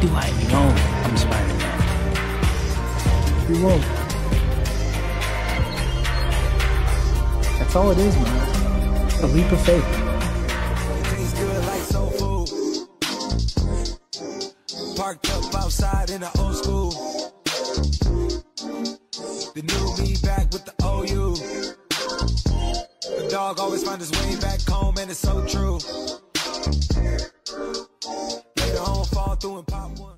do I know I'm Spider-Man? You won't. That's all it is, man. A leap of faith. Tastes good like soul food. Parked up outside in the old school. The new me back with the OU. The dog always find his way back home, and it's so true. Through and pop one.